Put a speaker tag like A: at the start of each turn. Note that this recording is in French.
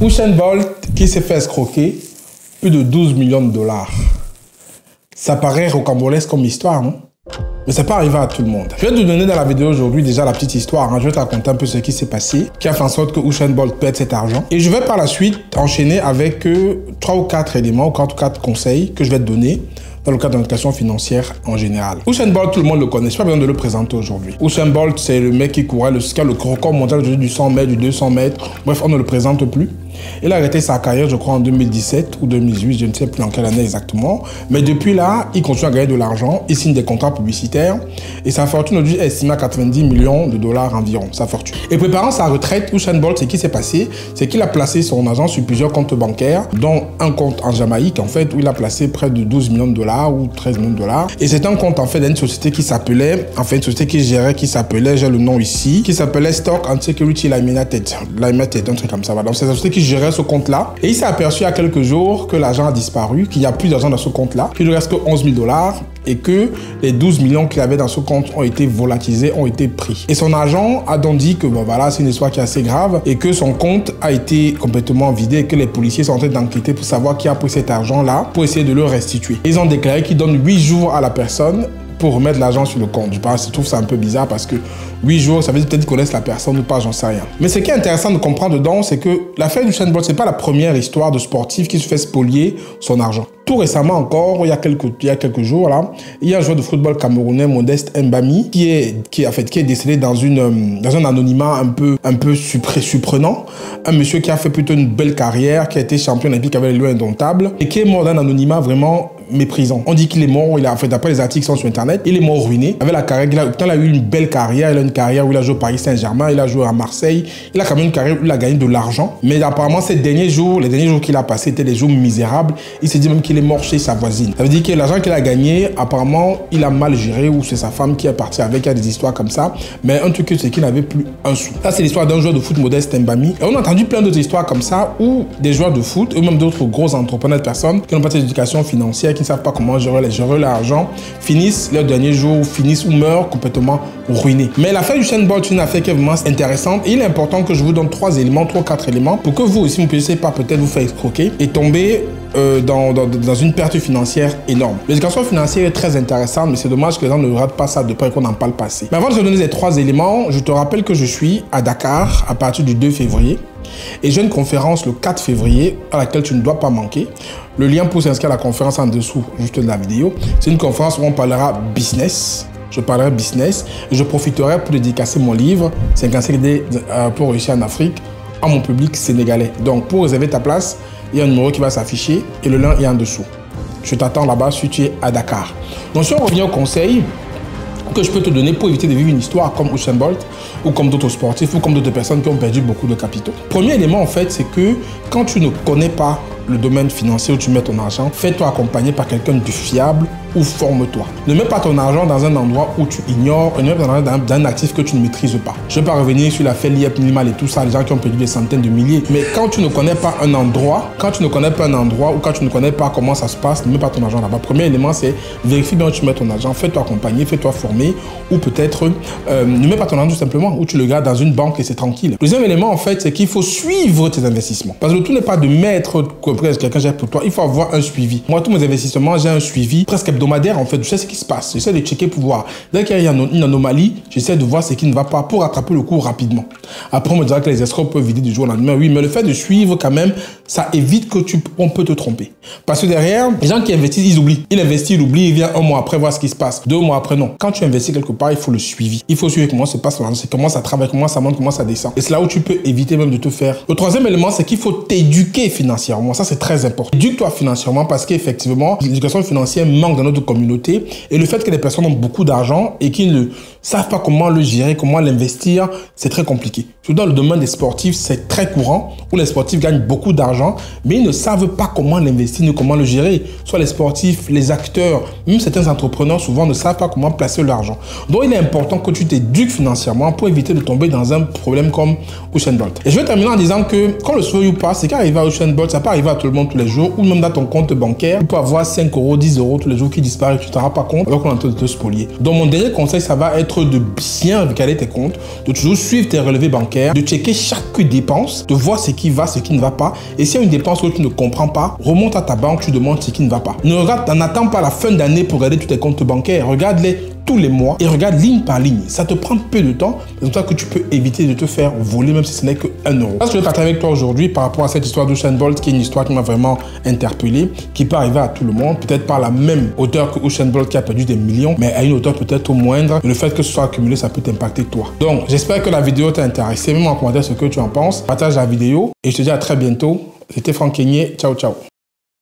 A: Usain Bolt qui s'est fait escroquer plus de 12 millions de dollars. Ça paraît rocambolesque comme histoire, non? Mais ça peut arriver à tout le monde. Je vais te donner dans la vidéo aujourd'hui déjà la petite histoire. Hein. Je vais te raconter un peu ce qui s'est passé, qui a fait en sorte que Usain Bolt perde cet argent. Et je vais par la suite enchaîner avec euh, trois ou quatre éléments, ou quatre ou quatre conseils que je vais te donner dans le cadre de l'éducation financière en général. Usain Bolt, tout le monde le connaît. Je pas besoin de le présenter aujourd'hui. Usain Bolt, c'est le mec qui courait le, qui a le record mondial du 100 mètres, du 200 mètres. Bref, on ne le présente plus. Il a arrêté sa carrière, je crois, en 2017 ou 2018, je ne sais plus en quelle année exactement. Mais depuis là, il continue à gagner de l'argent, il signe des contrats publicitaires et sa fortune aujourd'hui est estimée à 90 millions de dollars environ, sa fortune. Et préparant sa retraite, Usain Bolt, ce qui s'est passé, c'est qu'il a placé son argent sur plusieurs comptes bancaires, dont un compte en Jamaïque, en fait, où il a placé près de 12 millions de dollars ou 13 millions de dollars. Et c'est un compte, en fait, d'une société qui s'appelait, en fait, une société qui gérait, qui s'appelait, j'ai le nom ici, qui s'appelait Stock and Security Limited. Limited, un truc comme ça. Donc, c'est une société qui gérait ce compte-là. Et il s'est aperçu il y a quelques jours que l'argent a disparu, qu'il n'y a plus d'argent dans ce compte-là, qu'il ne reste que 11 000 dollars et que les 12 millions qu'il avait dans ce compte ont été volatilisés, ont été pris. Et son agent a donc dit que voilà, c'est une histoire qui est assez grave et que son compte a été complètement vidé et que les policiers sont en train d'enquêter pour savoir qui a pris cet argent-là pour essayer de le restituer. Ils ont déclaré qu'ils donnent 8 jours à la personne pour remettre l'argent sur le compte. Je, pense, je trouve ça un peu bizarre parce que 8 jours, ça veut dire peut-être qu'ils connaissent la personne ou pas, j'en sais rien. Mais ce qui est intéressant de comprendre dedans, c'est que l'affaire du Bolt, ce n'est pas la première histoire de sportif qui se fait spolier son argent. Tout récemment encore, il y a quelques, il y a quelques jours, là, il y a un joueur de football camerounais, Modeste Mbami, qui est, qui, fait, qui est décédé dans, une, dans un anonymat un peu, un peu surprenant. Un monsieur qui a fait plutôt une belle carrière, qui a été champion olympique avec les lieux indomptables, et qui est mort d'un anonymat vraiment méprisant. On dit qu'il est mort, il a, fait, d'après les articles qui sont sur Internet, il est mort ruiné. Avec la carrière, il a, il a eu une belle carrière, il a une carrière où il a joué au Paris Saint-Germain, il a joué à Marseille, il a quand même une carrière où il a gagné de l'argent. Mais apparemment, ces derniers jours, les derniers jours qu'il a passés étaient des jours misérables. Il s'est dit même qu'il est mort chez sa voisine. Ça veut dire que l'argent qu'il a gagné, apparemment, il a mal géré ou c'est sa femme qui est partie avec, il y a des histoires comme ça. Mais un truc, c'est qu'il n'avait plus un sou. Ça, c'est l'histoire d'un joueur de foot modeste, Mbami. Et on a entendu plein d'autres histoires comme ça où des joueurs de foot, ou même d'autres gros entrepreneurs de personnes qui n'ont pas d'éducation financière, qui ne savent pas comment gérer l'argent, finissent leurs derniers jours, finissent ou meurent complètement ruinés. Mais l'affaire du chaîne Bolt, c'est une affaire qui est vraiment intéressante. il est important que je vous donne trois éléments, trois, quatre éléments pour que vous aussi, vous puissiez pas peut-être vous faire escroquer et tomber euh, dans, dans, une perte financière énorme. L'éducation financière est très intéressante, mais c'est dommage que les gens ne ratent pas ça de près qu'on n'en parle pas. Mais avant de te donner ces trois éléments, je te rappelle que je suis à Dakar à partir du 2 février. Et j'ai une conférence le 4 février à laquelle tu ne dois pas manquer. Le lien pour s'inscrire à la conférence en dessous, juste de la vidéo. C'est une conférence où on parlera business. Je parlerai business je profiterai pour dédicacer mon livre 55 idées euh, pour réussir en Afrique à mon public sénégalais. Donc pour réserver ta place, il y a un numéro qui va s'afficher et le lien est en dessous. Je t'attends là-bas si tu es à Dakar. Donc si on revient au conseil que je peux te donner pour éviter de vivre une histoire comme Usain Bolt ou comme d'autres sportifs ou comme d'autres personnes qui ont perdu beaucoup de capitaux. Premier élément en fait, c'est que quand tu ne connais pas le domaine financier où tu mets ton argent, fais-toi accompagner par quelqu'un de fiable ou forme-toi. Ne mets pas ton argent dans un endroit où tu ignores, ne mets pas ton dans un actif que tu ne maîtrises pas. Je ne vais pas revenir sur la l'IEP minimal et tout ça, les gens qui ont perdu des centaines de milliers. Mais quand tu ne connais pas un endroit, quand tu ne connais pas un endroit ou quand tu ne connais pas comment ça se passe, ne mets pas ton argent là-bas. Premier élément, c'est vérifie bien où tu mets ton argent, fais-toi accompagner, fais-toi former ou peut-être euh, ne mets pas ton argent tout simplement où tu le gardes dans une banque et c'est tranquille. Le deuxième élément, en fait, c'est qu'il faut suivre tes investissements. Parce que le tout n'est pas de mettre quelqu'un gère pour toi, il faut avoir un suivi. Moi, tous mes investissements, j'ai un suivi presque hebdomadaire en fait. Je sais ce qui se passe. J'essaie de checker pour voir. Dès qu'il y a une anomalie, j'essaie de voir ce qui ne va pas pour rattraper le coup rapidement. Après, on me dira que les escrocs peuvent vider du jour au lendemain. Oui, mais le fait de suivre quand même, ça évite que tu, on peut te tromper. Parce que derrière, les gens qui investissent, ils oublient. Il investit, il oublie, il vient un mois après voir ce qui se passe. Deux mois après, non. Quand tu investis quelque part, il faut le suivi. Il faut suivre comment se passe l'argent, comment ça travaille, comment ça monte, comment ça descend. Et c'est là où tu peux éviter même de te faire. Le troisième élément, c'est qu'il faut t'éduquer financièrement. Ça, c'est très important. Éduque-toi financièrement parce qu'effectivement, l'éducation financière manque dans notre communauté. Et le fait que les personnes ont beaucoup d'argent et qu'ils ne savent pas comment le gérer, comment l'investir, c'est très compliqué. Tout dans le domaine des sportifs, c'est très courant où les sportifs gagnent beaucoup d'argent, mais ils ne savent pas comment l'investir ni comment le gérer. Soit les sportifs, les acteurs, même certains entrepreneurs souvent ne savent pas comment placer l'argent. Donc il est important que tu t'éduques financièrement pour éviter de tomber dans un problème comme Usain Bolt. Et je vais terminer en disant que quand le you passe, c'est qu'arriver à Usain Bolt, ça peut arriver à tout le monde tous les jours ou même dans ton compte bancaire, tu peux avoir 5 euros, 10 euros tous les jours qui disparaissent, tu t'en rends pas compte alors qu'on est en train de te spolier. Donc mon dernier conseil, ça va être de bien regarder tes comptes, de toujours suivre tes relevés bancaires de checker chaque dépense, de voir ce qui va, ce qui ne va pas. Et s'il y a une dépense que tu ne comprends pas, remonte à ta banque, tu demandes ce qui ne va pas. Ne regarde, n'attends pas la fin d'année pour regarder tous tes comptes bancaires. Regarde-les tous les mois et regarde ligne par ligne. Ça te prend peu de temps, c'est comme ça que tu peux éviter de te faire voler même si ce n'est que 1 euro. Ce que je vais partager avec toi aujourd'hui par rapport à cette histoire d'Ocean Bolt qui est une histoire qui m'a vraiment interpellé, qui peut arriver à tout le monde, peut-être pas la même hauteur que Ocean Bolt qui a perdu des millions, mais à une hauteur peut-être au moindre. le fait que ce soit accumulé, ça peut t'impacter toi. Donc, j'espère que la vidéo t'a intéressé. Mets-moi en commentaire ce que tu en penses. Partage la vidéo et je te dis à très bientôt. C'était Franck Kenyé. Ciao, ciao.